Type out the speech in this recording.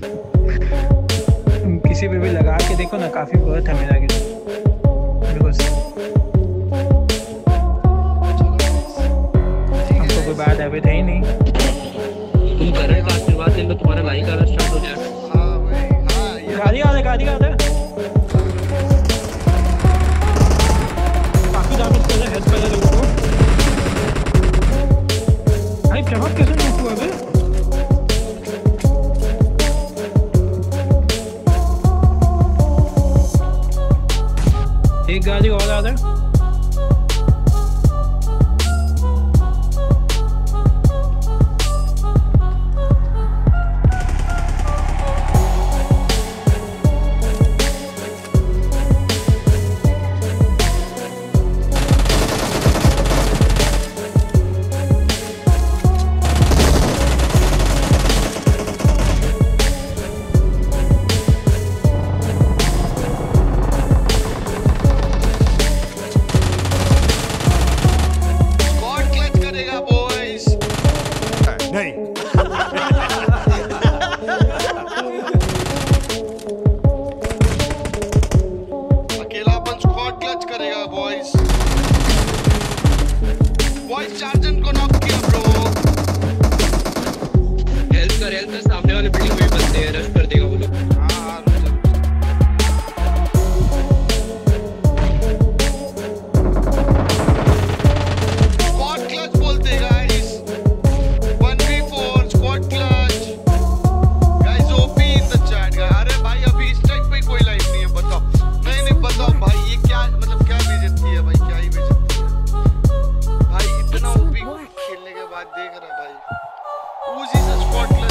तुम किसी पे भी लगा के देखो ना काफ़ी बहुत है मेरा बिकॉज़ हमको कोई बात हैबिट है ही नहीं। तुम कर रहे दिन तो तुम्हारा लाइक आना स्टार्ट हो गाड़ी आ रहा गाड़ी आ रहा काफ़ी डैमेज कर रहा है हेड पर लोगों को। भाई चमक कैसे हुआ बे एक गाड़ी और आ रहा है चार्जन को नॉक किया ब्रो हेल्प कर हेल्प कर। बाद देख रहा भाई। उसी से क्लच